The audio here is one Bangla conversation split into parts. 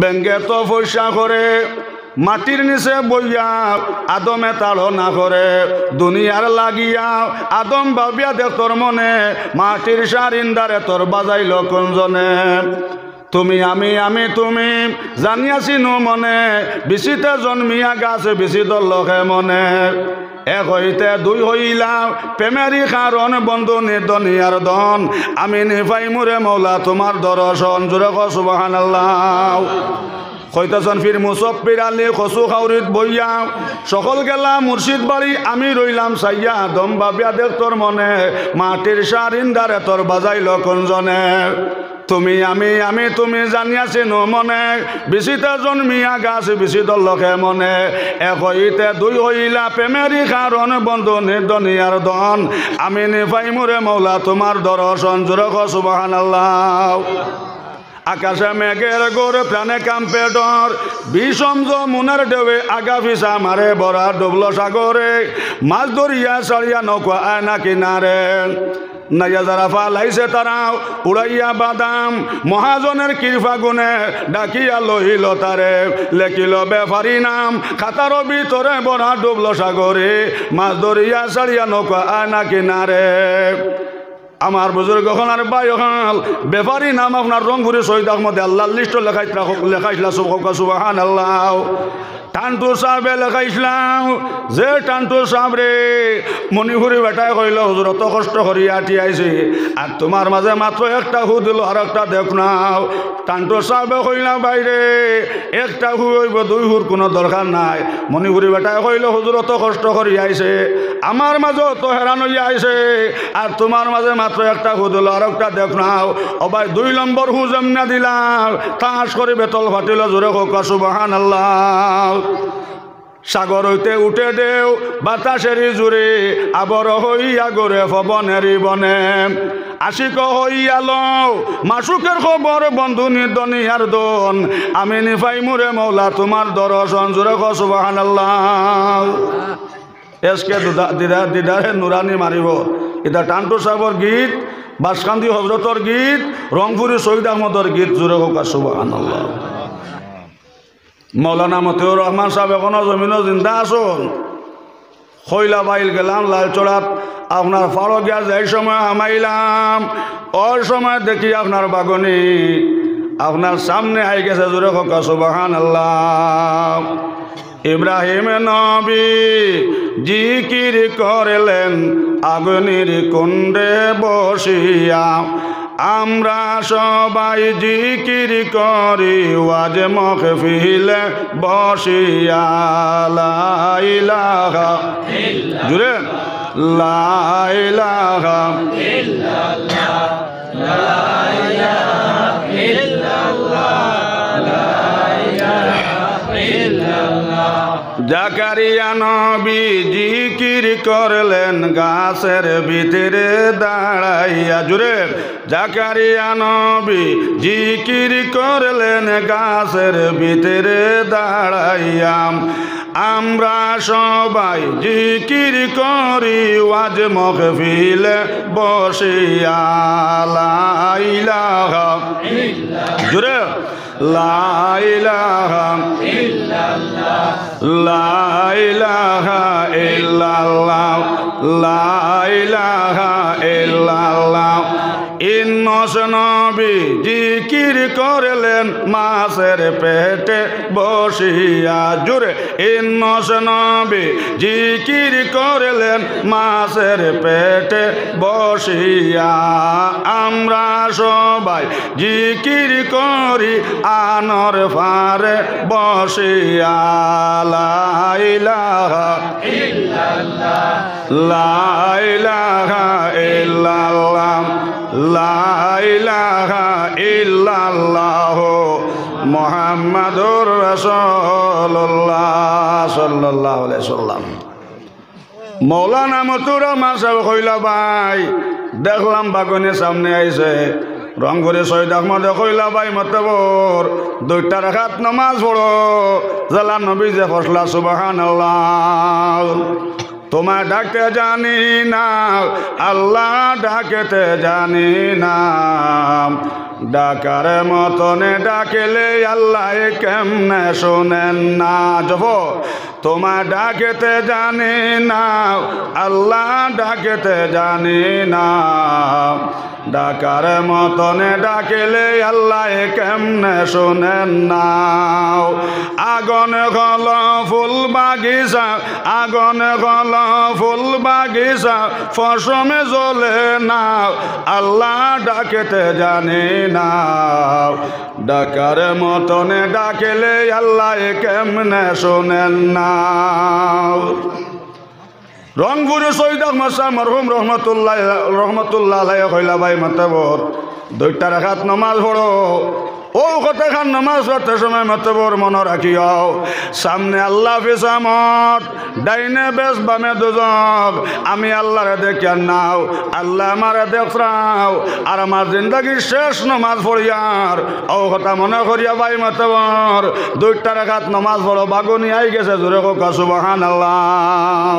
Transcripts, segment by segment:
ব্যাঙ্গে তো পয়সা করে, মাটির নিচে বইয়া আদমে তাড়না করে। দুনিয়ার লাগিয়া আদম ভাবিয়া দে তোর মনে, মাটির সারিন্দারে তোর বাজাইল কোনজনে। তুমি আমি আমি তুমি। জানিয়াছি নু মনে, বিচিতে জন্মিয়া গাছ বিচিত লোকে মনে। এক হইতে দুই হইলাম প্রেমেরি কারণ বন্ধু নির্দনিয়ার দন আমি নিফাই মুরে মৌলা তোমার দর্শন জোরে কসুবাহান আল্লাহ কইতাছন ফির মুসফির আলী খসু খাউরিত বইয়া। সকল গেলা মুর্শিদ বাড়ি আমি রইলাম সাইয়া দম বাবিয়া দেখ তোর মনে মাটির সারিন্দারে তোর বাজাইল কোনজনে তুমি, আমি আমি, তুমি জানিয়াছি নো মনে, বিচিতে জন্মিয়া গাছ বিচি দলকে মনে। এক হইতে দুই হইলা প্রেমেরি কারণ বন্ধু নির্দনিয়ার দন আমি নিফাই মুরে মৌলা তোমার দর্শন জোরে সুবাহান আল্লাহ আকাশে মেঘের গোর প্রাণে কাম্পে ডর। বিষম যমুনার ঢেউয়ে আগা ফিসা মারে বরা ডুবল সাগরে। মাছ ধরিয়া সারিয়া নৌকা আয়না কিনারে। নাইয়া যারা ফালাইছে তারা উড়াইয়া বাদাম। মহাজনের কৃপা গুণে ডাকিয়া লহিল তারে। লেখিল বেফারি নাম, খাতার ভিতরে বরা ডুবল সাগরে। মাছ ধরিয়া সারিয়া নৌকা আয়না কিনারে। আমার বুজুর্গ হল আর বাই হল ব্যাপারী নাম আপনার রংপুরে শহীদ আহমদ আল্লাহ লিস্ট লেখাই লেখাইছিলা সুবাহান আল্লাহ টান্টু সাহেবে লেখাইছিলাম, যে টান্টু সাহেব রে, মণিপুরি বেটায় কইল, হুজুর অত কষ্ট করি আটি আইছি আর তোমার মাঝে মাত্র একটা হু দিল আর একটা দেখ নাও। টান্টু সাহেবে কইলাম বাইরে একটা হু হইব, দুই হুর কোনো দরকার নাই। মণিপুরি বেটায় কইল, হুজুর অত কষ্ট করি আইছে আমার মাঝে অত হেরান হইয়া আইছে আর তোমার মাঝে মাত্র একটা হু দিল আর একটা দেখ নাও। অবাই দুই নম্বর হু জমনা দিলাম। তাস করে বেতল ফাটিল, জোরে হোক সুবাহান আল্লাহ সাগর হইতে উঠে দেও, বাতাসেরি জুড়ে আবর হইয়া গরে পবনেরি বনে। আশিক হইয়া লও, মাসুকের খবর, বন্ধু নিদনিয়ার দন। আমি নিফাই মুরে মৌলা, তোমার দর্শন জুড়ে কসবাহান আল্লাহ এসকে দিদা দিদারে নুরানি মারিব। এটা টান্টু সাহেবর গীত, বাসকান্দি হজরতর গীত রংপুরি শহীদ আহমদর গীত, জুড়ে হোক সুবাহান মৌলানা মতিউর রহমান সাহেব এখনও জমিনও জিন্দা আসুন খৈলা বাইল গেলাম লালচড়াত আপনার ফাড়ো গিয়া যাই সময় হামাইলাম। ওর সময় দেখি আপনার বাগনি, আপনার সামনে আই গেছে জোরে খোকা সুবাহান আল্লাহ ইব্রাহিম নবী জিকির করলেন আগুনির কুণ্ডে বসিয়া। আমরা সবাই জিকির করি, ওয়াজ মখ ফিলে বসিয়া লাইলাহা জুড়ে। লাইলাহা জাকারিয়া নবী জিকির করলেন, গাছের ভিতরে দাঁড়াইয়া জুড়ে। জাকারিয়া নবী জিকির করলেন, গাছের ভিতরে দাঁড়াইয়া। আমরা সবাই জিকির করি, ওয়াজ মখফিলে বসিয়া লাইলাহা জুড়ে। লাইলাহা লাইলাহা ইল্লাল্লাহ লাইলাহা ইল্লাল্লাহ। জিকির করলেন মাছের পেটে বসিয়া জুড়ে। ইন্নস নবী জিকির করলেন মাছের পেটে বসিয়া। আমরা সবাই জিকির করি, আনর ফারে বসিয়া। লাইলাহা লাইলাহা ইল্লাল্লাহ। লাইলাহা ইল্লাল্লাহ মোহাম্মদুর রাসূলুল্লাহ সাল্লাল্লাহু আলাইহি সাল্লাম। মৌলানা মতুর মাসাব কইলা, ভাই, দেখলাম বাগনের সামনে আইছে। রং করে শহীদ আহমদে কইলা, ভাই, মতবর, দুইটা রাখাত নমাজ পড়ো। জালা নবী যে ফসলা সুবাহান তোমায় ডাকতে জানি না, আল্লাহ ডাকেতে জানি না। ডাকার মতনে ডাকেলে আল্লাহ কেমনে শোনেন না? জব তোমার ডাকেতে জানি না, আল্লাহ ডাকেতে জানি না। ডাকার মতনে ডাকেলে আল্লাহ কেমনে শোনেন না আগন গল ফুল বাগিচা, আগন গল ফুল বাগিচা ফসমে জ্বলে না আল্লাহ ডাকেতে জানি না ডাকার মতনে ডাকেলে আল্লাহ কেমনে শোনেন না রংপুরে শহীদ আহমদ শাহ মরহুম রহমতুল্লাহ রহমতুল্লাহ কইলা ভাই মাতাবর। দুইটা রাখাত নমাজ পড়ো। ও কথা খান নমাজ পড়তে সময় মাতাবর মনে রাখিও। সামনে আল্লাহ ফিসামত ডাইনে বেশ বামে দুজক। আমি আল্লাহরে দেখি নাও, আল্লাহ আমারে দেখরাও। আর আমার জিন্দগির শেষ নমাজ পড়িয়ার। ও কথা মনে করিয়া ভাই মাতাবর, দুইটা রাখাত নমাজ পড়ো। বাগুনি আই গেছে জোরে কোকা সুবাহান আল্লাহ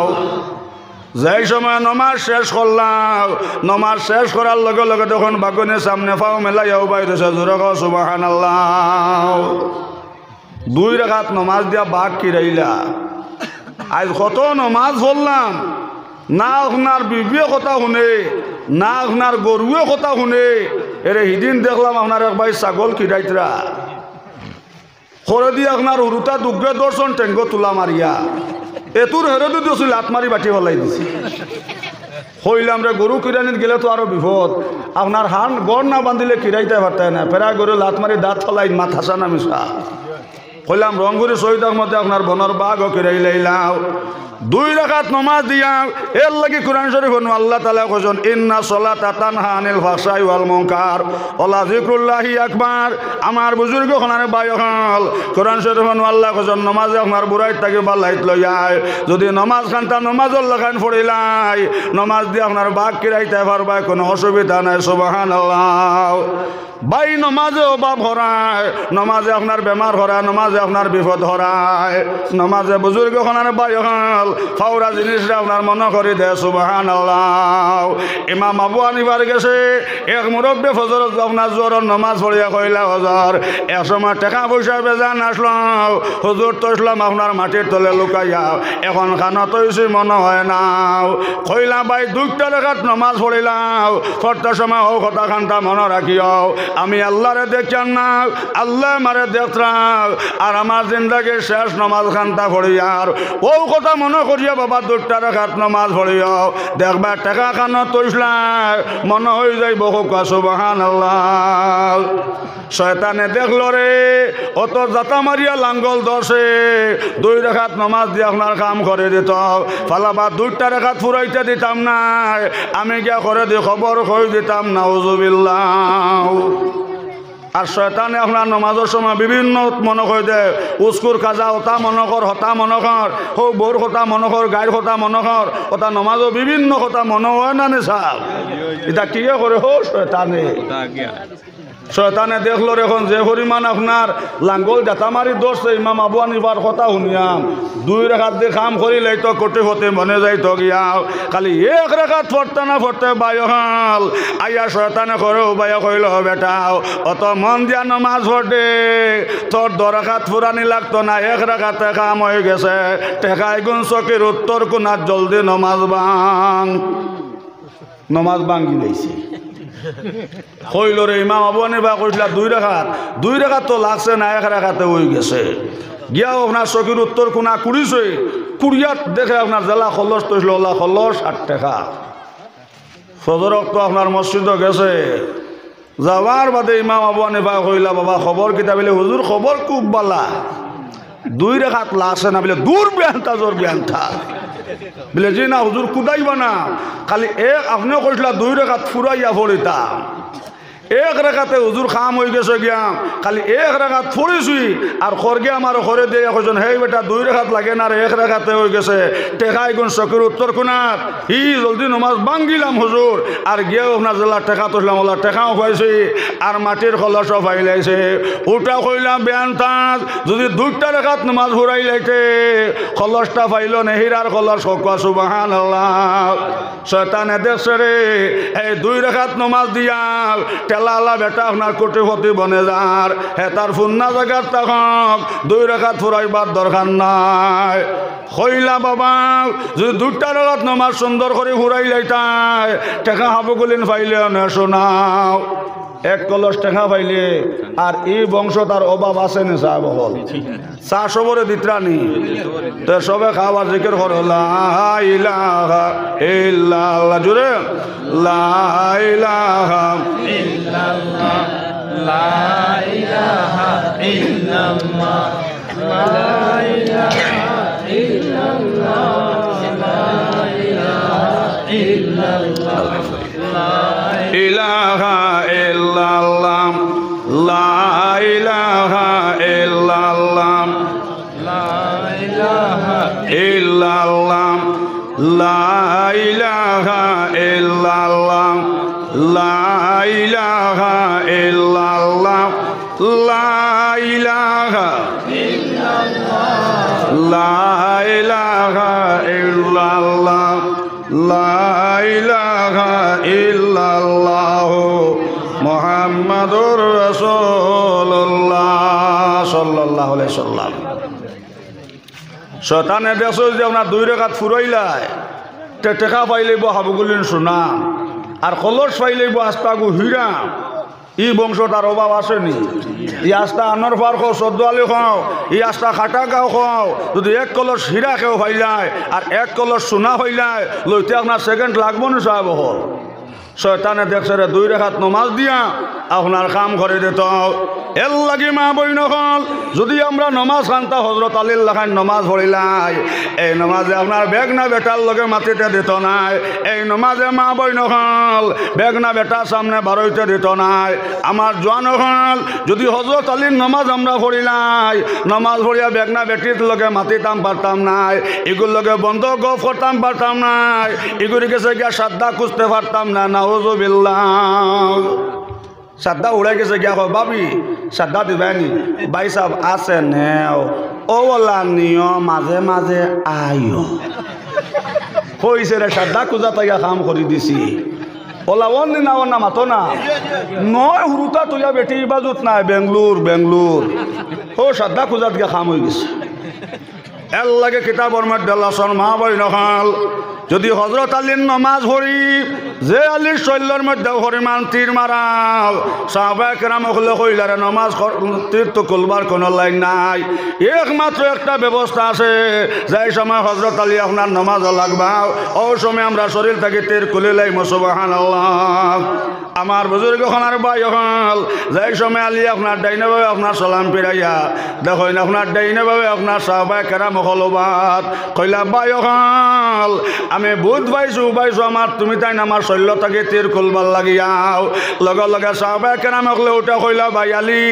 যেই সময় নমাজ শেষ করলাম, নমাজ শেষ করার লগে লগে তখন বাগুনের সামনে ফাও মেলাইয়াও বাইরেছে, জোরে সুবাহান আল্লাহ দুই রেখাত নমাজ দিয়া বাঘ কিরাইলা। আজ কত নমাজ পড়লাম। না আপনার বিবিয়ে কথা শুনে, না আপনার গরুয়ে কথা শুনে, এরে সিদিন দেখলাম আপনার এক ভাই ছাগল কিরাইতরা। সরে দিয়ে আপনার উৰুতা দুগ্গে দর্শন টেঙ্গ তোলা মারিয়া এতুর হেরতে দিয়েছিল লাত মারি বাটি হলাই দিছি। হইলে আমরা গরু কিরানিত গেলে তো আরও বিপদ। আপনার হান গড় না বান্ধিলে কিরাইতে পারতাই না পেরা গরু লাত মারি দাঁত ফলাই মাত হাসা না মিশা হইলাম রঙ্গুরি শহীদের মধ্যে আপনার বনর বাঘ কিরাই লাইলাও। দুই রাখাত নমাজ দিয়া এর লাগি কোরআন শরীফ আল্লাহ তালা কোজন ইন্না সলাতা তানহা আনিল ফাহশাই ওয়াল মুনকার। ওলা যিকরুল্লাহি আকবার। আমার বুজুর্গ খনারে বাই হল, কোরআন শরীফ আল্লাহ কোজন নমাজে আপনার বুড়াই তাকে বাল্লাইত লইয়াই। যদি নমাজ খানটা নমাজর লাগান ফড়িলাই। নমাজ দিয়ে আপনার বাঘ কিরাইতে পারবাই, কোনো অসুবিধা নাই সুবাহান আল্লাহ বাই নমাজে অভাব হরায়, নমাজে আপনার বেমার হরায়, নমাজে আপনার বিপদ হরায়। নমাজে বুজুর্গ খনার বাই হল ফাউরা জিনিসটা আপনার মনে করি দে সুবাহান আল্লাহ ইমাম আবু আনিবার গেছে এক মুরব্বী ফজরত আপনার জ্বরের নমাজ পড়িয়া কইলা, হজর এক সময় টাকা পয়সা বেজান আসলাম হুজুর তো ইসলাম আপনার মাটির তলে লুকাইয়া, এখন খানা তৈছি মনে হয় না। কইলা, ভাই, দুইটা রেখাত নমাজ পড়িলাম। পড়তে সময় ও কথা খানটা মনে রাখিও। আমি আল্লাহরে দেখছেন না, আল্লাহ মারে দেখরাম আর আমার জিন্দগির শেষ নমাজ খানটা পড়িয়ার ও কথা মনে করিয়া বাবা দুইটা রেখাত নমাজ পড়িও দেখবা টাকা খানো তৈসলাম মনে হয়ে যাই বহু কাসুবাহান আল্লাহ শয়তানে দেখল রে অত জাতা মারিয়া লাঙ্গল দশে দুই রেখাত নমাজ দিয়ে আপনার কাম করে দিত। ফালাবা দুইটা রেখাত ফুরাইতে দিতাম না আমি গিয়া করে দি খবর কই দিতাম না আর শয়তানে আপনার নমাজের সময় বিভিন্ন মনে করে দে। উস্কুর কাজা হতা মনকর হতা মনকর হো বোর হতা মনকর গাইর হতা মনকর হতা নমাজও বিভিন্ন কথা মনে হয় না নে সাহ এটা কি করে হো শয়তানে। শয়তানে দেখল এখন যে পরিমাণ আপনার, লাঙ্গল জাতা মারি দোষ ইমাম আবু আনিবার কথা শুনিয়াম। দুই রেখাত দিয়ে কাম করিলে তো কোটি হতে মনে যাই তো গিয়া। খালি এক রেখাত ফরতে না ফরতে বায়হাল আইয়া শয়তানে করে উবাইয়া কইল বেটাও অত মন দিয়া নমাজ ফটে তোর দরাখাত ফুরানি লাগতো না, এক রেখাতে কাম হয়ে গেছে। টেকাই গুণ চকির উত্তর কোনার জলদি নমাজ বাং। নমাজ বাঙ্গি লাইছে। কইল রে, ইমাম আবু হানিফা কইছিল দুই রেখাত। দুই রেখাত তো লাগছে না, এক রেখাতে হয়ে গেছে। গিয়াও আপনার চকির উত্তর কোনা কুড়িছে, কুড়িয়াত দেখে আপনার জেলা খলস তৈছিল ওলা খলস আট টাকা। ফজরক তো আপনার মসজিদও গেছে। যাওয়ার বাদে ইমাম আবু হানিফা কইলা, বাবা, খবর কিতা? বলে, হুজুর, খবর খুব বালা। দুই রেখাত লাগছে না, বলে, দূর বেহান্তা জোর বেহান্তা বলে যে না হুজুর কুদাইবা না। খালি এক আপনিও কইসলা দুই রেখাত ফুরাইয়া ফরিতাম এক রেখাতে হুজুর খাম হয়ে গেছে গিয়াম। খালি এক রেখাত ফুড়িছি আর খরগে আমার ঘরে দিয়ে কইছেন হেই বেটা, দুই রেখাত লাগে না আর এক রেখাতে হয়ে গেছে। টেকাই গুণ চকির উত্তর কোনাত হি, জলদি নমাজ বাঙ্গিলাম হুজুর। আর গিয়েও আপনার জেলা টেকা তুললাম ওলা টেকাও খুৱাইছি। আর মাটির খলস ফাইলাইছে উল্টা কইলাম বেয়ান তাঁত যদি দুইটা রেখাত নমাজ ঘুরাই লাইতে খলসটা ফাইল নেহিরার খলস হকুয়া সুবাহান আল্লাহ শয়তানে দেখছে রে এই দুই রেখাত নমাজ দিয়া। ঠেলা আলা বেটা আপনার কোটিপতি বনে যার। হে তার ফুন্না জায়গার তখন দুই রেখা ফুরাইবার দরকার নাই। হইলা বাবা, যদি দুটা রকত নমাজ সুন্দর করে ফুরাই লাইতাই টেকা হাবুগুলিন ফাইলে শোনাও। এক কলস টেকা পাইলে আর এই বংশ তার অভাব আছে নি চা বহল চা সবরে দিত্রানি তো সবে খাবার জিকির করো ইল্লাল্লাহ। জুড়ে লাইলাহা ইলাহা লা ইলাহা ইল্লাল্লাহ। ইল্লাল্লাহ। লা ইলাহা ইল্লাল্লাহ। লা ইলাহা ইল্লাল্লাহ। লা ইলাহা লা ইলাহা ইল্লাল্লাহ। লা সাল্লাম শতানে দেশ যে আপনার দুই রেখাত ফুরাইলাই, তে টেকা পাইলেই হাবুগুলিন সোনা আর কলস পাইলেই আস্তাগু হীরা ই বংশ তার অভাব আসেনি। ই আস্তা আনর ফার খাও চোদ্দ আলি খাও, ই আস্তা খাটা গাও খাও। যদি এক কলস হীরা খেও যায় আর এক কলস সোনা যায় লইতে আপনার সেকেন্ড লাগবো না সাহেব হল। শয়তানে দেখছে রে, দুই রেখাত নমাজ দিয়া আপনার কাম করে দিত। এর লাগি মা বই নহল যদি আমরা নমাজ খান্তা হজরত আলীর লাখান নমাজ পড়িলাই। এই নমাজে আপনার বেগনা বেটার লগে মাতিতে দিত নাই। এই নমাজে মা বই নহল বেগনা বেটার সামনে বারইতে দিত নাই। আমার জোয়ান হল যদি হজরত আলীর নমাজ আমরা পড়িলাই, নমাজ পড়িয়া বেগনা বেটির লগে মাতিতাম পারতাম নাই। এগুলোর লগে বন্ধ গফ করতাম পারতাম নাই। এগুলি গেছে গিয়া সাদ্দা খুঁজতে পারতাম না নাউজুবিল্লাহ সাদ্দা উড়ে গেছে গিয়া বাবি সাদ্দা দিবানি বাই সাহেব আছে নেও ও বলা নিয় মাঝে মাঝে আইও কইছে রে সাদ্দা কুজা তাইয়া কাম কৰি দিছি ওলা অন দিন আমার না মাতো না নয় হুরুতা তুইয়া বেটি বাজুত নাই বেঙ্গলোর বেঙ্গলোর ও সাদ্দা কুজাত গিয়া কাম হয়ে গেছে এর লাগে কিতাবর মধ্যে লসন মা বই নখাল। যদি হজরত আলীর নমাজ হরি যে আলীর শৈল্যর মধ্যে হরিমান তীর মারাল সাহবাকেরাম হলে কইলারে নমাজ তীর তো খুলবার কোনো লাইন নাই। একমাত্র একটা ব্যবস্থা আছে যাই সময় হজরত আলী আপনার নমাজ লাগবা। ও সময় আমরা শরীর থেকে তীর খুলে লাই মুসবাহান আমার বুজুর্গ খানার বাই হল যাই সময় আলী আপনার ডাইনে ভাবে আপনার সালাম ফিরাইয়া, দেখেন আপনার ডাইনে ভাবে আপনার সাহবাই কেরাম হলবাদ কইলা বাই হল আমি বুধ পাইছো পাইছো আমার তুমি তাই না আমার শৈল্য থাকে তীর খুলবার লাগিয়াও? লগে লগে সাহবাই কেরাম হলে উঠে কইলা, ভাই আলী,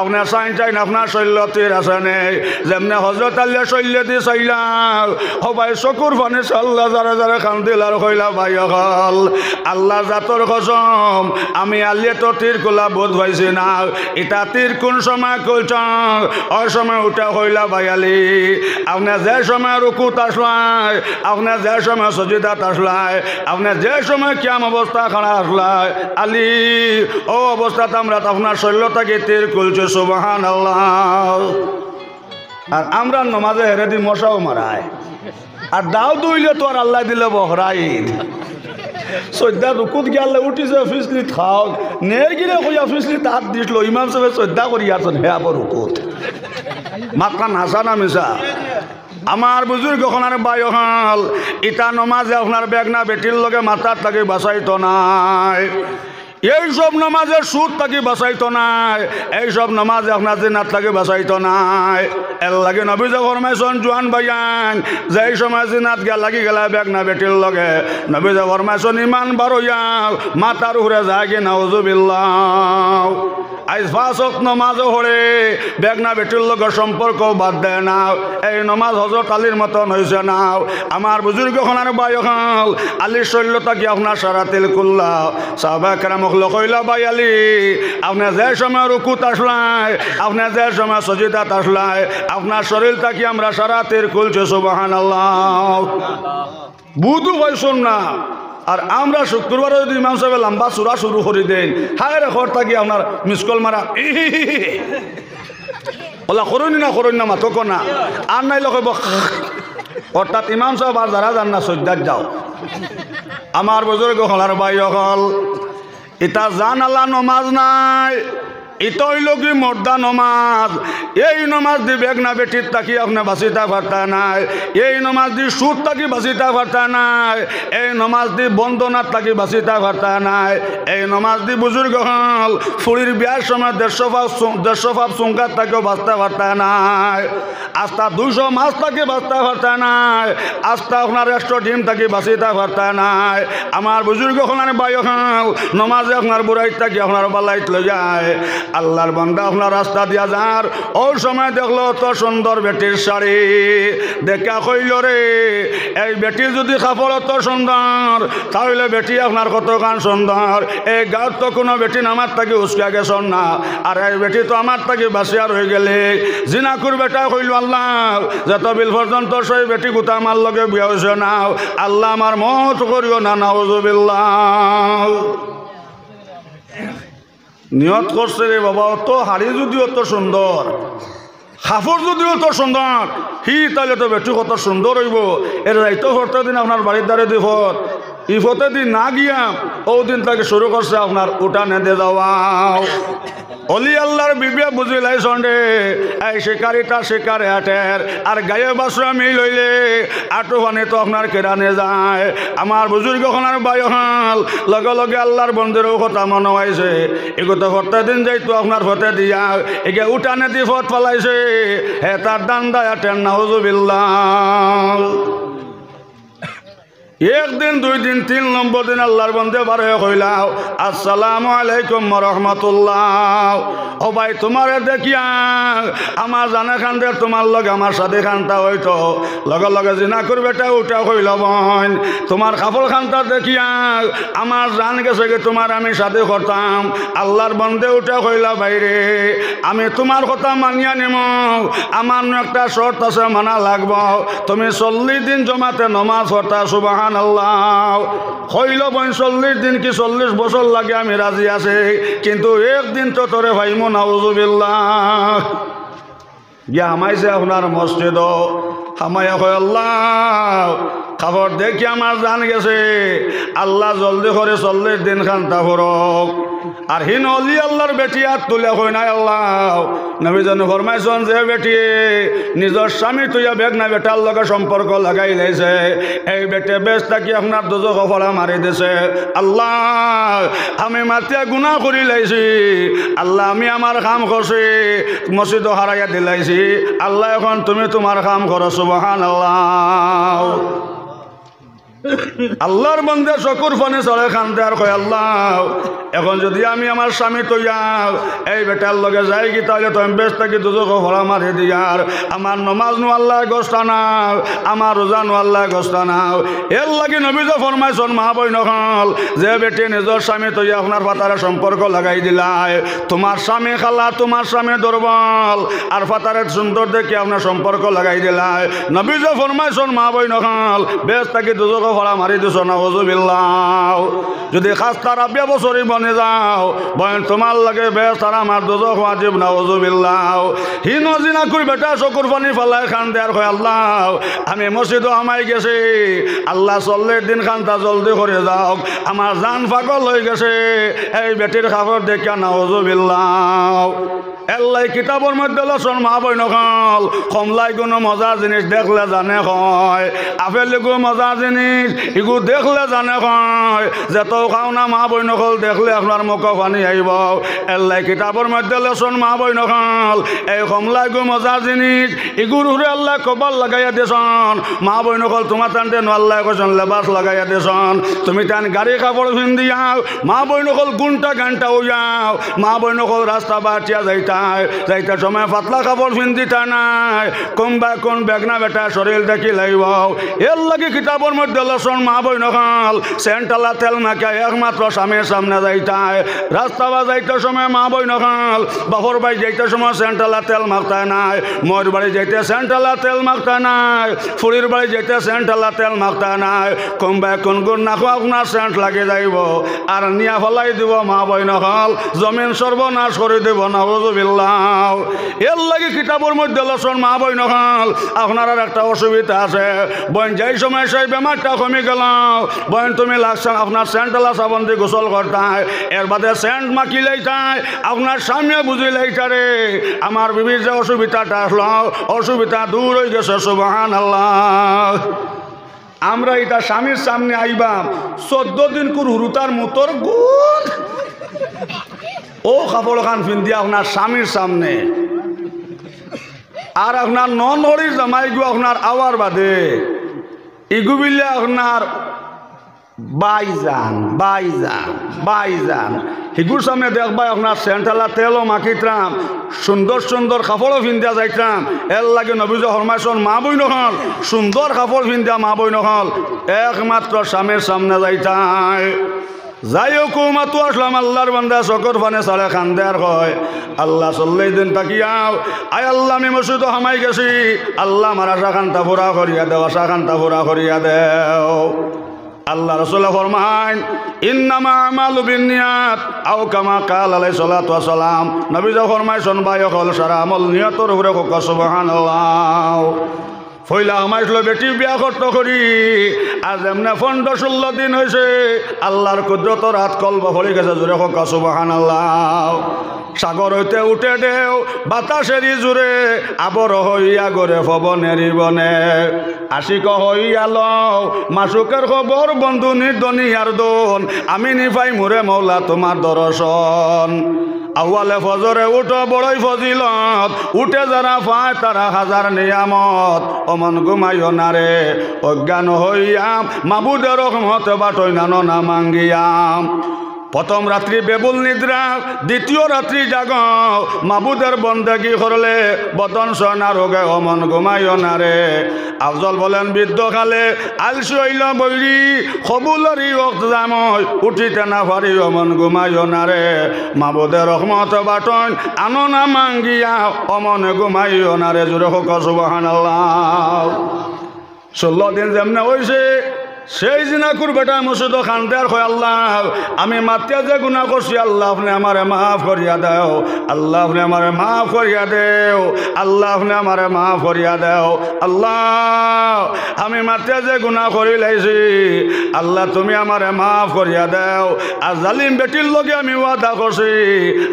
আপনার চাইন চাইন আপনার শৈল্য তীর আছে নেই। যেমনে হজরত আল্লাহ শৈল্য দি চাইলাম সবাই চকুর ফানে চাল্লা যারা যারা কান্দিল আর কইলা ভাই হল আল্লাহ জাতর কসম, আমি আলিয়ে তো তীর খোলা বোধ পাইছি না। এটা তীর কোন সময় কইছ ওই সময় উঠে হইলা ভাই আলি আপনি যে সময় রুকুত আসলাই আপনি যে সময় সজিদাত আসলাই আপনি যে সময় কিয়াম অবস্থা খাড়া আসলাই, আলী, ও অবস্থাতে আমরা আপনার শৈল্যতাকে তীর খুলছে সুবাহান আল্লাহ আর আমরা নমাজে হেরে দি মশাও মারায়। আর দাও দইলে তো আর আল্লাহ দিলে বহরাইদ শ্রদ্ধা রুকুত গিয়ালে উঠিছে, ফিসলি খাও নে গিরে কইয়া ফিসলি তাত দিছিল ইমাম সাহেব শ্রদ্ধা করি আছেন হে আবার রুকুত। মাত্রান হাসানা মিশা আমার বুজুর্গ খনার বায়ু হল ইটা নমাজে আপনার বেগনা বেটির লগে মাথার তাকে বাসাইতো নাই। এই সব নামাজে সুদ তাকে বাঁচাইতো নাই। এই সব নামাজে আপনার জিনাত তাকে বাঁচাইতো নাই। এর লাগে নবীজ ফরমাইছন, জোয়ান বাইয়ান যে এই সময় জিনাত গা লাগি গেলা বেগনা বেটির লগে। নবীজ ফরমাইছন, ইমান বারোয়া মাতার উড়ে যায় কি নাউজুবিল্লাহ আইজ ফাঁসক নমাজও হরে বেগনা বেটির লগে সম্পর্ক বাদ দেয় না। এই নমাজ হজরত আলীর মতন হয়েছে না। আমার বুজুর্গ খনার বায়ু আলীর শৈল্যতা কি আপনার সারা তেল কুল্লা? সাহবা কেরামক লকইলা বাই আলী আপনি যে সময় রুকুত আসলাই আপনি যে সময় সজিদাত আসলাই, আপনার শরীরটা কি আমরা সারা তেল খুলছে সুবাহান আল্লাহ বুধু পাইছুন না। আর আমরা শুক্রবারে যদি ইমাম সাহেব লম্বা চূড়া শুরু করে দেন, হায় ঘর থাকি আপনার মিসকল মারা। ওলা করুন না করুন না মাথক না। আর নাইলে কইব অর্থাৎ ইমাম সাহেব আর যারা যান না সজ্জাত যাও। আমার বুজুর্গ হলার ভাই হল ইতা জান আল্লাহ নমাজ নাই। ইতো হইল কি মর্দা নমাজ। এই নমাজ দি বেগ না বেটির তাকি আপনি বাঁচিতা পারতা নাই। এই নমাজ দি সুদ তাকি বাঁচিতা পারতা নাই। এই নমাজ দি বন্দনার তাকি বাঁচিতা পারতা নাই। এই নমাজ দি বুজুর্গ হল ফুড়ির বিয়ার সময় দেড়শো পাপ দেড়শো পাপ চুঙ্কার তাকেও বাঁচতে পারতা নাই। আস্তা দুশো মাছ তাকে বাঁচতে পারতা নাই। আস্তা আপনার একশো ডিম তাকে বাঁচিতে পারতা নাই। আমার বুজুর্গ হলার বায়ু হল, নমাজে আপনার বুড়াইত তাকি আপনার বালাইত লই যায়। আল্লাহর বান্দা আপনার রাস্তা দিয়া যার। ওই সময় দেখল তো সুন্দর বেটির শাড়ি। দেখা কইল রে, এই বেটি যদি কাপড় তো সুন্দর, তাহলে বেটি আপনার কত গান সুন্দর। এই গাঁত তো কোনো বেটি আমার তাকে উস্কা গেছন না। আর এই বেটি তো আমার তাকে বাসিয়ার হয়ে গেলে। জিনাকুর বেটা কইল, আল্লাহ, যত বিল পর্যন্ত সেই বেটি গুতা আমার লগে বিয়া হয়েছে না, আল্লাহ আমার মত করিও না, নাউজুবিল্লাহ। নিয়ত করছে রে বাবা, অত হাড়ি যদি অত সুন্দর, হাফর যদি অত সুন্দর হি তাহলে তো বেটু কত সুন্দর হইব। এর দায়িত্ব হরতে দিন আপনার বাড়ির দ্বারে দিফত ইফতে দিন না গিয়া ও দিন তাকে শুরু করছে আপনার উঠানে দে যাওয়া। অলি আল্লাহর বিবিয়া বুঝিলাই সন্ডে, এই শিকারিটা শিকারে হাটের আর গায়ে বাসরা মিল হইলে আটু পানি তো আপনার কেরানে যায়। আমার বুজুর্গ খনার বায়ুহাল লগে লগে আল্লাহর বন্ধুরও কথা মনে হয়েছে। এগুলো ফতে দিন যাইতো আপনার ফতে দিয়া এগে উঠানে দি ফত পালাইছে, হে তার দান দায় আটেন নাউজুবিল্লাহ। একদিন, দুই দিন, তিন নম্বর দিন আল্লাহর বন্ধে বার হয়ে কইলাও আসসালামু আলাইকুম রহমতুল্লাহ। ও ভাই, তোমারে দেখিয়া আমার জানা খান্দে তোমার লগে আমার সাথে খানটা হইতো। লগে লগে জিনা করবেটা উঠা কইল বোন তোমার কাপড় খানটা দেখিয়া আমার জান গেছে গে, তোমার আমি সাথে করতাম। আল্লাহর বন্ধে উঠা কইলা বাইরে। আমি তোমার কথা মানিয়া নিম। আমার একটা শর্ত আছে, মানা লাগব। তুমি চল্লিশ দিন জমাতে নমাজ পড়তা, সুবাহান আল্লাহ হইল বোন দিন কি চল্লিশ বছর লাগে আমি রাজি আছে, কিন্তু একদিন তো তোরে ভাইমো, নাউজুবিল্লাহ। গিয়া আপনার মসজিদ হামাইয়া কয়, আল্লাহ, খাবার দেখি আমার জান গেছে। আল্লাহ জলদি করে চল্লিশ দিন খান তা ফরক। আর হিন অলি আল্লাহর বেটি আর তুলে কই নাই, আল্লাহ, নবী জানো ফরমাইছন যে, বেটি, নিজের স্বামী তুইয়া বেগ না বেটার লগে সম্পর্ক লাগাই লাইছে। এই বেটে বেশ থাকি আপনার দুজো কফলা মারি দিছে? আল্লাহ, আমি মাতিয়া গুণা করি লাইছি। আল্লাহ, আমি আমার কাম করছি মসজিদ হারাইয়া দিলাইছি। আল্লাহ, এখন তুমি তোমার কাম করো সুবহান আল্লাহ আল্লাহর বন্ধে চকুর ফনে চলে খানতে আর কয়, আল্লাহ, এখন যদি আমি আমার স্বামী তৈয়া, এই বেটার লগে যাই কি তাহলে তো আমি বেশ থাকি দুজক ভরা মারি দিয়ার আমার নমাজ নো আল্লাহ গোস্তা নাও, আমার রোজা নো আল্লাহ গোস্তা নাও। এর লাগি নবী যে ফরমাইছন, মা বই নকল যে বেটি নিজের স্বামী তৈয়া আপনার ফাতারে সম্পর্ক লাগাই দিলাই, তোমার স্বামী খালা, তোমার স্বামী দুর্বল, আর ফাতারের সুন্দর দেখে আপনার সম্পর্ক লাগাই দিলাই। নবী যে ফরমাইছন, মা বই নকল বেশ থাকি দুজক ভরা মারি দিছ না হজুবিল্লাহ যদি খাস্তা রাবিয়া বছরই বনে যাও, বয়ন তোমার লাগে বেশ তারা আমার দুজক ওয়াজিব না হজুবিল্লাহ হি নজিনা করি বেটা চকুর পানি ফালাই খান দেয়ার হয় আল্লাহ। আমি মসজিদও আমাই গেছি, আল্লাহ চল্লিশ দিন খানটা জলদি করে যাওক, আমার জান পাগল হয়ে গেছে, এই বেটির খাবার দেখিয়া না হজুবিল্লাহ এল্লাই কিতাবর মধ্যে লসন মা বই নকল কমলাই কোনো মজার জিনিস দেখলে জানে হয়। আপেল গো মজার জিনিস দেখলে জানে হয় যেত খাও না মা বই নকল দেখলে আপনার মুখ পানি আইব এল্লাই কিতাবর মধ্যে লসন মা বই নকল এই কমলাই গো মজার জিনিস ইগুর হুরে আল্লাহ কবল লাগাইয়া দেছন। মা বই নকল তোমার টানতে আল্লাহ কৈছন লেবাস লাগাইয়া দেছন। তুমি টান গাড়ি কাপড় পিন্ধি যাও মা বই নকল গুণটা গানটা যাও মা বই নকল রাস্তা বাটিয়া যাইতাই যাইতে সময় পাতলা কাপড় পিন্ধিতা নাই। কোন বা কোন বেগনা বেটা শরীর দেখি লাইব। এর লাগে কিতাবর মধ্যে লসন মা বই নখাল সেন্টালা তেল মাখা একমাত্র স্বামীর সামনে যাইতায়। রাস্তা বা যাইতে সময় মা বই নখাল বাপর বাড়ি যাইতে সময় সেন্টালা তেল মাখতায় নাই। ময়ূর বাড়ি যাইতে সেন্টালা তেল মাখতায় নাই। ফুলির বাড়ি যাইতে সেন্টালা তেল মাখতায় নাই। কোনবাই কোন গুণ নাখো আপনার সেন্ট লাগে যাইব। আর নিয়া ফলাই দিব মা বই নখাল জমিন সর্বনাশ করে দেব নজবিল্লাহ এর লাগে কিতাবের মধ্যে লসন মা বই নখাল আপনার একটা অসুবিধা আছে। বইন যাই সময় সেই বেমারটা কমে গেল বইন তুমি লাগছেন আপনার সেন্টালা সাবন দিয়ে গোসল করতায় এর বাদে সেন্ট মাখি লইতায় আপনার সামনে বুঝি লইতারে আমার বিবির যে অসুবিধাটা আসলো, অসুবিধা দূর হয়ে গেছে সুবাহান আল্লাহ আমরা এটা স্বামীর সামনে আইবাম, চোদ্দ দিন কুর হুরুতার মতোর গুণ। ও কাপড় খান ফিন্দি আপনার স্বামীর সামনে। আর আপনার নন হরির জামাই গু আপনার আওয়ার বাদে। ইগু বিলে আপনার বাইজান বাইজান বাইজান। হিগুর সামনে দেখবাই আপনার সেন্টালা তেলও মাখিতাম, সুন্দর সুন্দর কাপড়ও ফিন্দিয়া যাইতাম। এর লাগে নবীজ হরমাইছন মা বই নহল, সুন্দর কাপড় ফিন্দিয়া মা বই নহল। একমাত্র স্বামীর সামনে যাইতাই। যাই হোক মাতু আসলাম, আল্লাহর বান্দা চকর ফানে সাড়ে খান্দে আর হয় আল্লাহ, চল্লিশ দিন তাকিয়াও আয় আল্লাহ, আমি মসুদ হামাই গেছি, আল্লাহ, আমার আশা খান্তা ফুরা করিয়া দেও, আশা খান্তা ফুরা করিয়া দেও। আল্লাহ রসুল ফরমাইন, ইন্নামা আমালু বিনিয়াত আও কামা কাল আলাই সালাতু ওয়া সালাম নবী ফরমাইছন, ভাই হল সারা আমল নিয়তর কক সুবহানাল্লাহ। ফইলা আমাইছিল বেটি বিয়া করতে করি। আজ এমনি পনেরো ষোলো দিন হয়েছে আল্লাহর কুদরতর হাত কলব ফলি গেছে, জোরে কক সুবহানাল্লাহ। সাগর হইতে উঠে দেও বাতাসেরই জুড়ে আবর হইয়া গরে ফবনেরি বনে। আশিক হইয়া লও, মাসুকের খবর, বন্ধু নির্দনিয়ার দোন। আমি নিফাই মুরে মৌলা তোমার দর্শন। আউয়ালে ফজরে উঠো, বড়ই ফজিলত। উঠে যারা পায় তারা হাজার নিয়ামত। অমন ঘুমাইও নারে অজ্ঞান হইয়াম। মাবুদের রহমত বাটই নানো না মাঙ্গিয়াম। প্রথম রাত্রি বেবুল নিদ্রা, দ্বিতীয় রাত্রি জাগ মাবুদের বন্দেগি করলে বতন সনা রোগে অমন ঘুমাইও না রে। আফজল বলেন, বৃদ্ধ খালে আলসি হইল বৈরি কবুলরি অক্ত জাময়, উঠিতে না পারি অমন ঘুমাইও না রে। মাবুদের রহমত বাটন আনো না মাঙ্গিয়া, অমন ঘুমাইও না রে। জোরে হোক সুবাহান ষোলো দিন যেমনে হয়েছে সেই জিনাকুর বেটা মসুদ খান্দার হয় আল্লাহ, আমি মাতিয়া যে গুণা করছি, আল্লাহ আপনি আমারে মাফ করিয়া দেও, আল্লাহ আপনি আমারে মাফ করিয়া দেও, আল্লাহ আপনি আমারে মাফ করিয়া দেও, আল্লাহ, আমি মাতিয়া যে গুণা করি লাইছি, আল্লাহ তুমি আমারে মাফ করিয়া দেও, আর জালিম বেটির লগে আমি ওয়াদা করছি,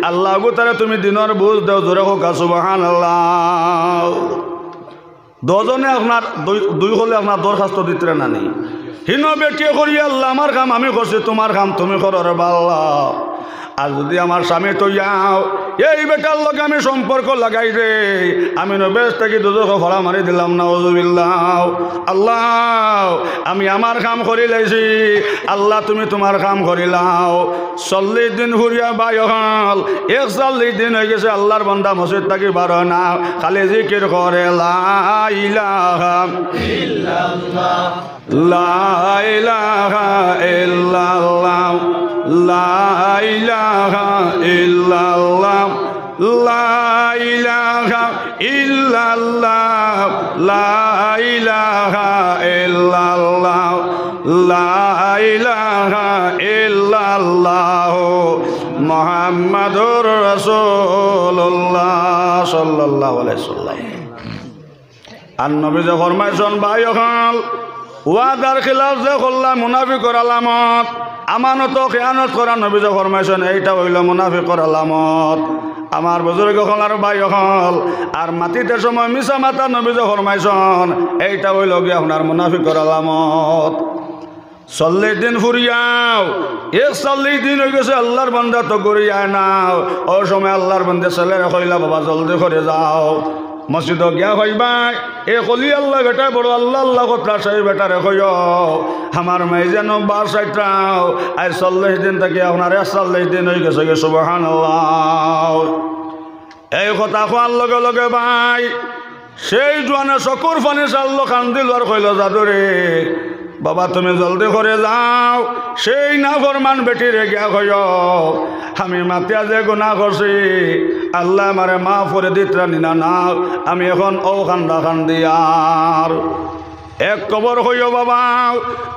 আল্লাহ গোতারে তুমি দিনের বুঝ দেও, জোরে হোক সুবাহান আল্লাহ দজনে আপনার দুই হলে আপনার দরখাস্ত দিতে নানি হিন বেটিয়ে করি আল্লাহ, আমার কাম আমি করছি, তোমার কাম তুমি করো রে বাল্লা আর যদি আমার স্বামী তো যাও, এই বেটার লগে আমি সম্পর্ক লাগাই রে। আমি নবেশ থেকে দুজক ফলা মারি দিলাম না ওজুবিল্লাহ আল্লাহ, আমি আমার কাম করি লাইছি, আল্লাহ তুমি তোমার কাম করিলাও চল্লিশ দিন ঘুরিয়া বাই হল এক চল্লিশ দিন হয়ে গেছে, আল্লাহর বন্দা মসজিদ থাকি বার না। খালি জিকির করে লাইলাহা লাইলাহা ইল্লাল্লাহ লাইলাহা ইল্লাল্লাহ লাইলাহা ইল্লাল্লাহ লাইলাহা ইল্লাল্লাহ লাইলাহা ইল্লাল্লাহ, মুহাম্মাদুর রাসূলুল্লাহ সাল্লাল্লাহু আলাইহি সাল্লাম আর নবী যে ফরমাইছন, ভাই অকাল ওয়াদার খিলাফ যে করলাম, মুনাফিকর আলামত। আমানত খেয়ানত করা নবী যে ফরমাইছন এইটা হইল মুনাফিকর আলামত। আমার বুজুর্গ হল আর ভাই হল, আর মাটিতে সময় মিশা মাতা নবী যে ফরমাইছন এইটা হইল গিয়ে আপনার মুনাফিকর আলামত। চল্লিশ দিন ফুরিয়াও এক চল্লিশ দিন হয়ে গেছে, আল্লাহর বন্ধা তো গড়িয়া নাও। ও সময় আল্লাহর বন্ধে ছেলেরা কইলা, বাবা, জলদি করে যাও। মসজিদ গিয়া হইবাই এ কলি আল্লাহ বেটা, বড় আল্লাহ আল্লাহ কথা সেই বেটারে কই আমার মেয়ে যেন বার সাইটাও আজ চল্লিশ দিন থেকে আপনার চল্লিশ দিন হয়ে গেছে গে সুবাহান এই কথা খোয়ার লগে লগে ভাই, সেই জোয়ানে চকুর ফানি চাল্লো কান্দিল আর কইল যাদুরে বাবা তুমি জলদি করে যাও। সেই না ফরমান বেটি রেগিয়া হইয় আমি মাতিয়া যে গুণা করছি আল্লাহ আমারে মা ফরে দিতরা নিনা না আমি এখন ও খান্দা আর। এক খবর হইও বাবা,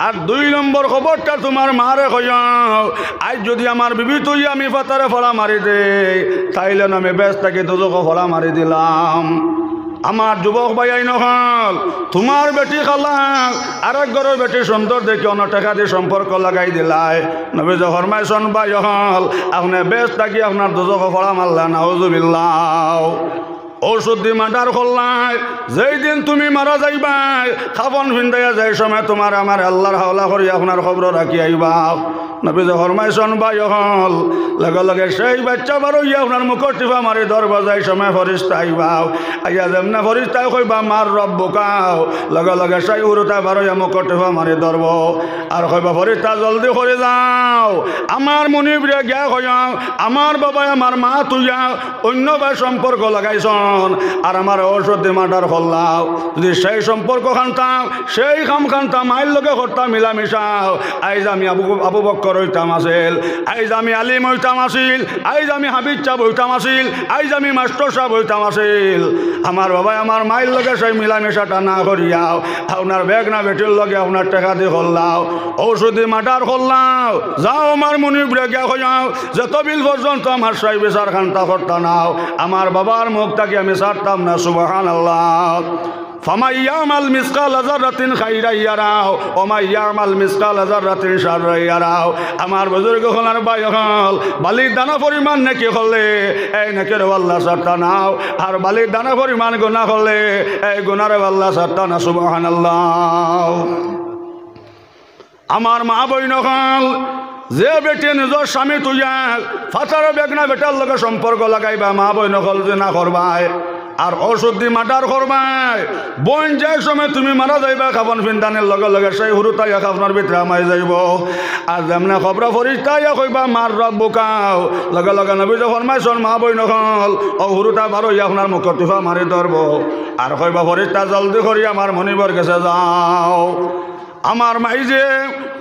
আর দুই নম্বর খবরটা তোমার মারে হইও। আজ যদি আমার বিবি তুই আমি পাতারে ফলা মারি দে, তাইলে আমি ব্যস্তাকে দুজকে ফলা মারি দিলাম। আমার যুবক ভাইয়াই নহল তোমার বেটি খালা আরেক ঘরের বেটি সুন্দর দেখি অন্য টাকা দিয়ে সম্পর্ক লাগাই দিলাই। নবী যে মাইসন ভাই হল, আপনি বেশ থাকি, আপনার দুজক ফলা মারলা না হজুবিল্লাহ ঔষধ দি মার্ডার করলাই। যেই দিন তুমি মারা যাইবাই খাবন ভিন্দাইয়া যাই সময় তোমার আমার আল্লাহর হাওলা করি আপনার খবর রাখি আইবা। নবী যে ফরমাইছন, ভাই হল লগে লগে সেই বাচ্চা বারো ইয়া আপনার মুখর টিফা মারি দরবা যাই সময় ফরিস্তা আইবাও আইয়া যেমনে ফরিস্তাই কইবা মার রব বোকাও, লগে লগে সেই উরুতা বারো ইয়া মুখর টিফা মারি ধরব আর কইবা, ফরিস্তা, জলদি করে যাও। আমার মনিবরে গিয়া কইয়াও আমার বাবাই, আমার মা তুইয়া অন্য ভাই সম্পর্ক লাগাইছন। আর আমার ঔষধ মাটার হল্লাও। যদি সেই সম্পর্ক খানতাম, সেই খাম খানতাম আইর লোকে করতাম মিলামিশাও। আইজ আমি আবু আবু বক্কর হইতাম আসিল আইজ আমি আলিম হইতাম আসিল আইজ আমি হাবিজ চাপ হইতাম আসিল আইজ আমি মাস্টার সাহেব হইতাম আসিল আমার বাবাই আমার মাইর লগে সেই মিলামিশাটা না করিয়াও, আপনার বেগ না বেটির লগে আপনার টাকা দিয়ে হল্লাও। ঔষধি মাটার হল্লাও, যাও আমার মনির ব্রেগিয়া হইয়াও, যত বিল পর্যন্ত আমার সাই বেচার খান্তা করতা নাও, আমার বাবার মুখটাকে আমি ছাড়তাম না সুবাহান আল্লাহ ফামাইয়ামাল মিসকাল আজারাতিন খাইরা ইয়ারাও ওমাইয়ামাল মিসকাল আজারাতিন শাররা ইয়ারাও আমার বুজুর্গ হলার বাই হল বালির দানা পরিমাণ নাকি হলে, এই নাকি রে আল্লাহ সারতা নাও আর বালির দানা পরিমাণ গুণা হলে, এই গুণারে আল্লাহ সারতা না সুবাহান আল্লাহ আমার মা বই নকল যে বেটি নিজৰ স্বামী তুইয়া ফাটাৰ বেগনা বেটাৰ লগে সম্পৰ্ক লগাইবা, মা বই নকল যে না করবাই, আর দি মাটার করবাই। বইন যাই সময় তুমি মারা যাইবা, খাবন ফিন্দানের লগে লগে সেই হুরু তাইয়া খাবনার ভিতরে আমাই যাইব। আর যেমনে ফরিস তাইয়া কইবা, মার রব বোকাও। লগে লগে নবী যে ফরমাইছন, মা বই নকল ও হুরুটা বারো আপনার মুখত টিফা মারি ধরব। আর কইবা, ফরিস্তা জলদি করি, আমার মনিবর কাছে যাও। আমার মাই যে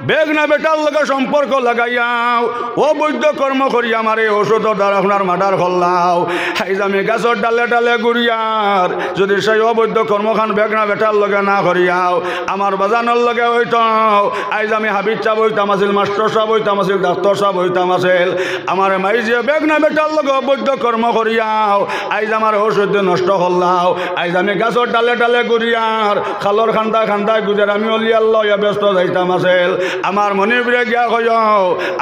বেগনা বেটার লগে সম্পর্ক লাগাইয়াও, ও বৈদ্য কর্ম করি আমার এই ওষুধের দ্বারা আপনার মাটার খল্লাও। হাইজ আমি গাছর ডালে ডালে গুড়িয়ার যদি সেই অবৈধ কর্মখান বেগনা বেটার লগে না করিয়াও, আমার বাজানোর লগে হইতাম আইজ আমি হাবিজ চাপ হইতাম আছিল, মাস্টার সাহেব হইতাম আছিল, ডাক্তার সাহেব হইতাম আছিল, আমার মাই যে বেগনা বেটার লগে অবৈধ কর্ম করিয়াও আইজ আমার ওষুধ নষ্ট হল্লাও আইজ আমি গাছর ডালে ডালে গুড়িয়ার খালর খান্দা খান্দায় গুজার আমি অলিয়াল লইয়া ব্যস্ত যাইতাম আছিল। আমার মনিবরে গিয়া কই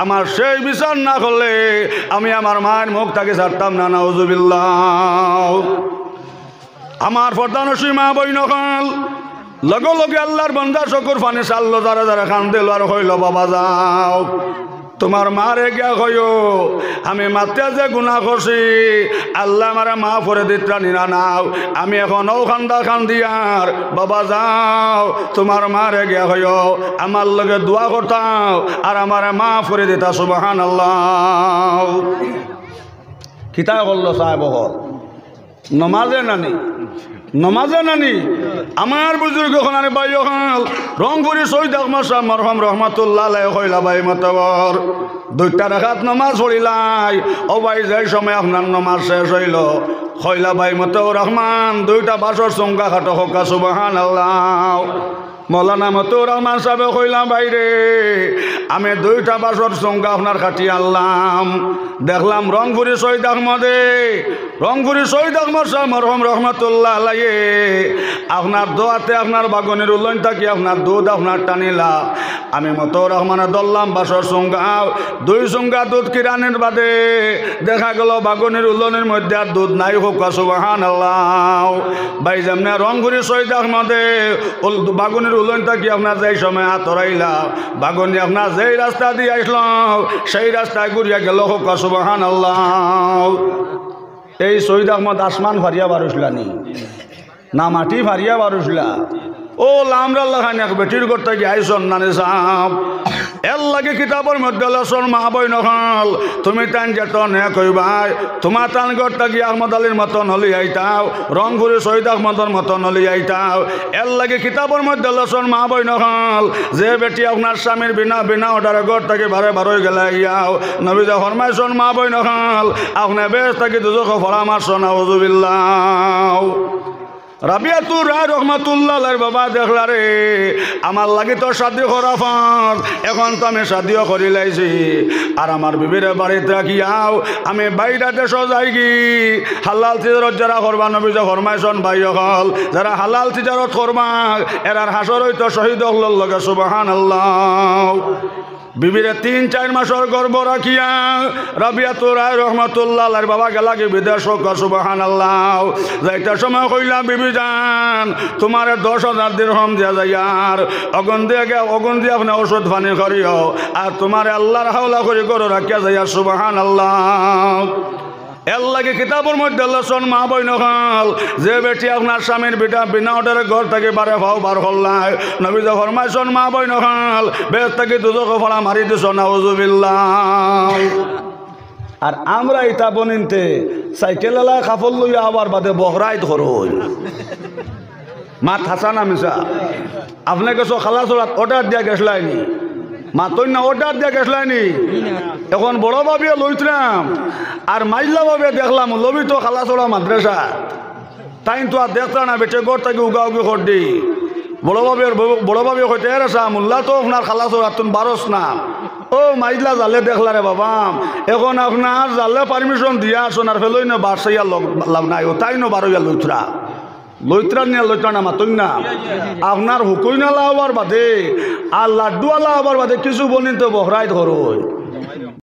আমার সেই বিচার না করলে আমি আমার মায়ের মুখ তাকে ছাড়তাম না না উজুবিল্লা আমার প্রধান মা বই নকল লগে লগে আল্লাহর বন্দা চকুর ফানে চাল্লো, যারা যারা খান দিল আর হইল বাবা যাও। তোমার মারে গিয়া কয়ো আমি মাতে যে গুণা করছি, আল্লাহ আমারে মা ফরে দিত্রা নিনা নাও আমি এখন ও খান্দা খান দিয়ার বাবা যাও, তোমার মারে গিয়া কয়ো আমার লগে দোয়া করতাম আর আমারে মা ফরে দিতা সুবাহান আল্লাহ কিতা করল সাহেব নমাজে নানি? নমাজে নানি আমার বুজুর্গ খনারে বাই হল রংপুরি শহীদ আকমার মরহম রহমাতুল্লাহ বাই মতবর দুইটা রেখাত নমাজ পড়িলাই। ও বাই যাই সময় আপনার নমাজ শেষ হইল হইলা বাই মতবর রহমান, দুইটা বাসর সঙ্গা খাটো হকা সুবাহান আল্লাহ মৌলানা মতুর রহমান সাহেব কইলাম বাইরে আমি দুইটা বাসর চৌকা আপনার খাটি আনলাম। দেখলাম রংপুরি শহীদ আহমদে, রংপুরি শহীদ আহমদ সাহেব মরহম রহমতুল্লাহ আলাইয়ে আপনার দোয়াতে আপনার বাগনের উল্লন থাকি, আপনার দুধ আপনার টানিলা। আমি মতো রহমানে দললাম বাসর চৌকা দুই চৌকা দুধ কিরানের বাদে। দেখা গেল বাগনের উল্লনের মধ্যে আর দুধ নাই হোক সুবাহান আল্লাহ ভাই, যেমনে রংপুরি শহীদ আহমদে বাগনের উল্লন থাকি আপনার যেই সময় আতরাইলা বাগনি আপনার যেই রাস্তা দিয়ে আসলাম, সেই রাস্তায় ঘুরিয়া গেল হোক সুবাহান আল্লাহ এই শহীদ আহমদ আসমান ফারিয়া বারুসলানি, না মাটি ফারিয়া বারুসলা। ও লামরাল্লাহ খান এক বেটির করতে গিয়ে আইসন নানে সাপ এর লাগে কিতাবর মধ্যে লসন মা বই নহল তুমি টান যেতন হে কইবাই তোমার টান গড়টা গিয়ে আহমদ আলীর মতন হলি আইতাও, রংপুরি শহীদ আহমদর মতন হলি আইতাও। এর লাগে কিতাবর মধ্যে লসন মা বই নহল যে বেটি আপনার স্বামীর বিনা বিনা অর্ডারে গড় থেকে বারে বারোই গেলে ইয়াও নবীজা ফরমাইছন মা বই নহল আপনি বেশ থাকি দুজক ফরামার সোনা হজুবিল্লাহ রাবিয়াতু রায় রহমাতুল্লাহ বাবা দেখলা রে, আমার লাগি তো শাদি খরাফান এখন তো আমি শাদিও করি লাইছি। আর আমার বিবিরে বাড়িতে রাখিয়াও আমি বাইরা দেশ যাই কি হালাল তিজারত যারা করবা নবী যে ফরমাইছন ভাই হল যারা হালাল তিজারত করবা, এরার হাসর হইতো শহীদ হল লগে সুবাহান আল্লাহ বিবিরে তিন, চার মাসের গর্ব রাখিয়া রাবিয়াতু রায় রহমতুল্লাহ বাবা গেলাকে বিদেশ সুবাহান আল্লাহ যাইটার সময় কইলাম বিবি যান। তোমার দশ হাজার দিরহম দিয়া যায় আর। অগন দিয়ে গে অগন দিয়ে আপনি ওষুধ পানি করিও। আর তোমার আল্লাহর হাওলা করি করো রাখিয়া যাইয়া সুবাহান আল্লাহ এর লাগে কিতাবের মধ্যে লসন মা বই নখাল যে বেটি আপনার স্বামীর বিটা বিনা অর্ডারে ঘর থেকে বারে ভাও বার হল্লাই নবী যে ফরমাইছন মা বই নখাল বেশ থেকে দুজকে ফলা মারি দিছ, নাউজুবিল্লাহ। আর আমরা ইটা বনিনতে সাইকেল এলা কাপড় লইয়া আবার বাদে বহরাই ধরুন মা থাসা না মিশা আপনাকে সব খালা চলাত অর্ডার দিয়া গেছলাইনি মা তৈ না অর্ডার দিয়া গেছলাইনি এখন বড় ভাবিয়ে লইতাম আর মাইল্লা ভাবিয়ে দেখলাম, লবি তো খালা চলা মাদ্রাসা। তাই তো আর দেখতা না, বেটে গড় থেকে উগা উগি কর দি বড় ভাবির বড় ভাবি হইতে এর আসা মোল্লা তো আপনার খালা চলা তুমি বারস না। ও মাইজলা জালে দেখলা রে বাবা। এখন আপনার জালে পারমিশন দিয়া আর ফেলই না বাসাইয়া লাভ নাই। ও তাই না বারোয়া লইতরা। লইত্রা নিয়ে লইত্রা না মাতুই না। আপনার হুকুই না লাভার বাদে, আর লাড্ডু আলা বাদে কিছু বলিন তো বহরাই ধরো